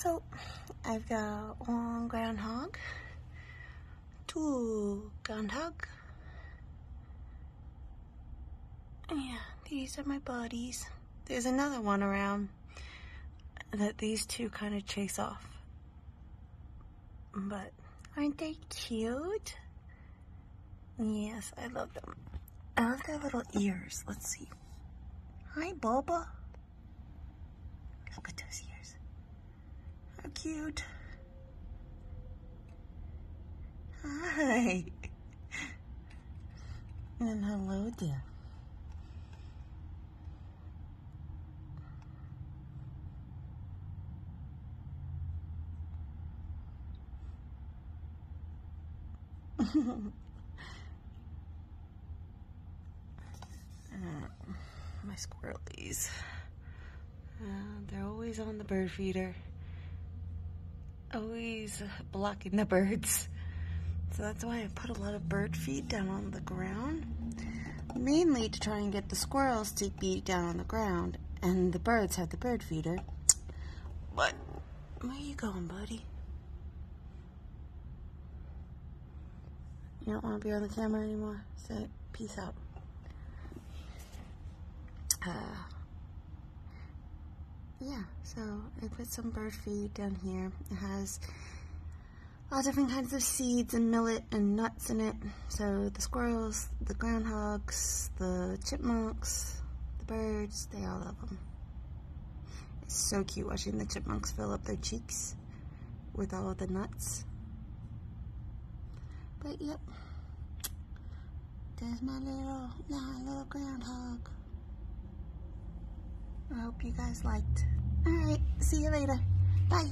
So, I've got one groundhog, two groundhog. Yeah, these are my buddies. There's another one around that these two kind of chase off. But aren't they cute? Yes, I love them. I love their little ears. Let's see. Hi, Boba. Cute. Hi. And hello there. Uh, my squirrelies. Uh, they're always on the bird feeder. Always blocking the birds. So that's why I put a lot of bird feed down on the ground. Mainly to try and get the squirrels to be down on the ground. And the birds have the bird feeder. But, where you going, buddy? You don't want to be on the camera anymore? Say peace out. Uh, yeah, so I put some bird feed down here. It has all different kinds of seeds and millet and nuts in it. So the squirrels, the groundhogs, the chipmunks, the birds, they all love them. It's so cute watching the chipmunks fill up their cheeks with all the nuts. But yep, there's my little, my little groundhog. Hope you guys liked. Alright, see you later. Bye.